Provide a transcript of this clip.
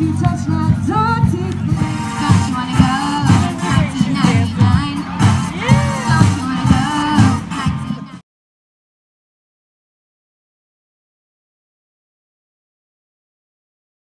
you touch my door